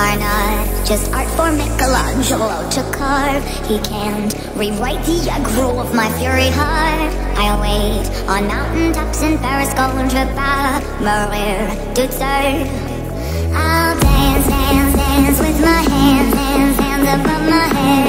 are not just art for Michelangelo to carve. He can't rewrite the aggro of my fury heart. I'll wait on mountaintops in Paris, pas mourir toute seule. I'll dance, dance, dance with my hands, hands, hands above my head,